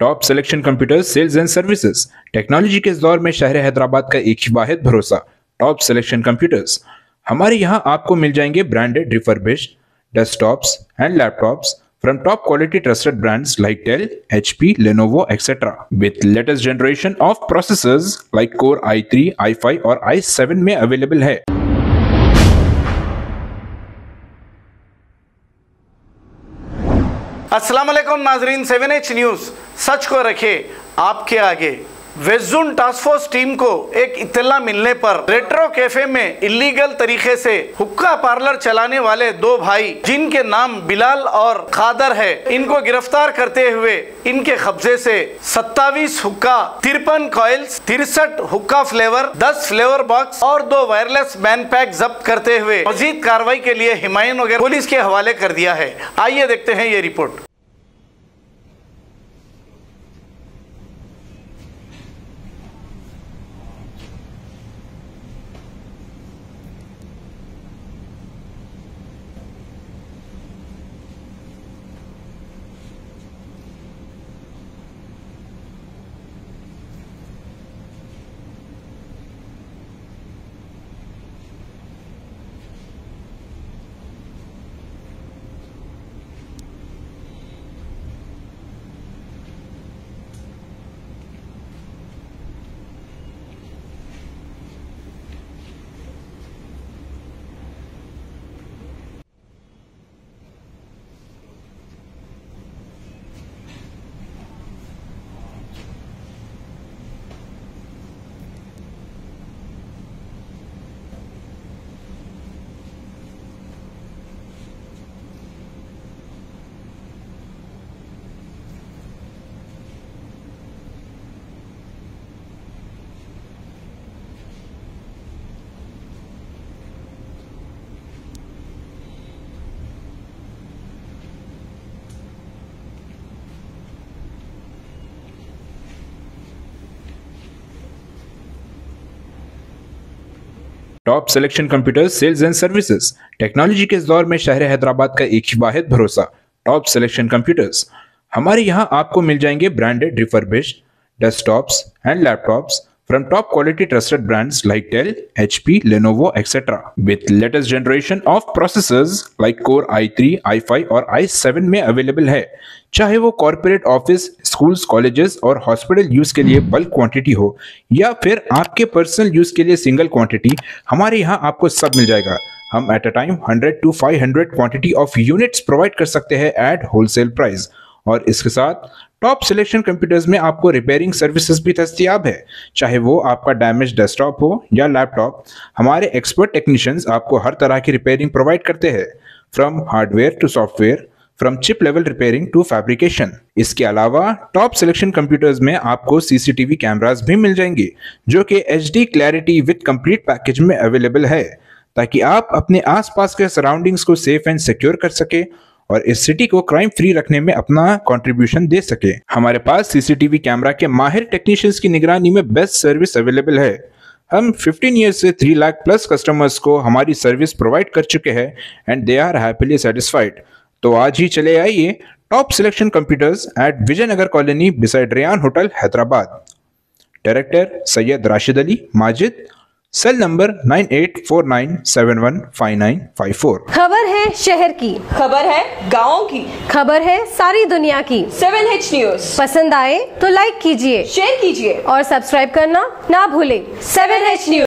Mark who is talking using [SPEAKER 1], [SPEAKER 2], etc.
[SPEAKER 1] Top selection computers sales and services technology के दौर में शहर हैदराबाद का एक ही वाहिद भरोसा। टॉप सिलेक्शन कंप्यूटर्स हमारे यहाँ आपको मिल जाएँगे branded refurbished desktops and laptops from top quality trusted brands like Dell, HP, Lenovo, etc. With latest generation of processors like Core i3, i5 और i7 में अवेलेबल है।
[SPEAKER 2] अस्सलाम वालेकुम नाजरीन, सेवन एच न्यूज़, सच को रखे आपके आगे। वेजुन टास्क फोर्स टीम को एक इतला मिलने पर रेट्रो कैफ़े में इलीगल तरीके से हुक्का पार्लर चलाने वाले दो भाई, जिनके नाम बिलाल और खादर है, इनको गिरफ़्तार करते हुए इनके कब्जे से सत्तावीस हुक्का, तिरपन कॉइल्स तिरसठ हुक्का फ्लेवर दस फ्लेवर बॉक्स और दो वायरलेस मैन पैक जब्त करते हुए मजीद कार्रवाई के लिए हिमायन वगैरह पुलिस के हवाले कर दिया है। आइए देखते हैं ये report
[SPEAKER 1] top selection computer sales and services technology के दौर में शहर हैदराबाद का एक ही वाहिद भरोसा। टॉप सिलेक्शन कंप्यूटर्स हमारे यहाँ आपको मिल जाएँगे branded refurbish desktops and laptops from top quality trusted brands like Dell, HP, Lenovo, etc. With latest generation of processors like Core i3, i5 और i7 में अवेलेबल है। चाहे वो कॉर्पोरेट ऑफ़िस स्कूल्स कॉलेजेस और हॉस्पिटल यूज़ के लिए bulk quantity हो या फिर आपके पर्सनल यूज़ के लिए सिंगल क्वांटिटी हमारे यहाँ आपको सब मिल जाएगा। हम at a time 100 to 500 quantity of units provide कर सकते हैं एट होलसेल प्राइस और इसके साथ टॉप सिलेक्शन कंप्यूटर्स में आपको रिपेयरिंग सर्विसेज़ भी दस्तियाब है। चाहे वो आपका डैमेज डेस्कटॉप हो या लैपटॉप हमारे एक्सपर्ट टेक्नीशियंस आपको हर तरह की रिपेयरिंग प्रोवाइड करते हैं। From hardware to software from chip level repairing to fabrication इसके अलावा टॉप सिलेक्शन कंप्यूटर्स में आपको सीसीटीवी कैमरास भी मिल जाएँगे, जो कि H D clarity with complete package में अवेलेबल है, ताकि आप अपने आसपास के सराउंडिंग्स को सेफ़ एंड सिक्योर कर सके और इस सिटी को क्राइम फ्री रखने में अपना कंट्रीब्यूशन दे सके। हमारे पास सीसीटीवी कैमरा के माहिर टेक्नीशियंस की निगरानी में बेस्ट सर्विस अवेलेबल है। हम 15 ईयर्स से 3 लाख प्लस कस्टमर्स को हमारी सर्विस प्रोवाइड कर चुके हैं and they are happily satisfied तो आज ही चले आइए top selection computers at Vijayanagar colony beside Riyan hotel Hyderabad. Director Syed Rashid Ali, Majid cell number nine eight four nine seven one five nine five four.
[SPEAKER 3] खबर है शहर की।
[SPEAKER 4] खबर है गाँव की।
[SPEAKER 3] खबर है सारी दुनिया की।
[SPEAKER 4] Seven H news.
[SPEAKER 3] पसंद आए तो लाइक कीजिए
[SPEAKER 4] शेयर कीजिए।
[SPEAKER 3] और सब्सक्राइब करना ना भूले।
[SPEAKER 4] Seven H news.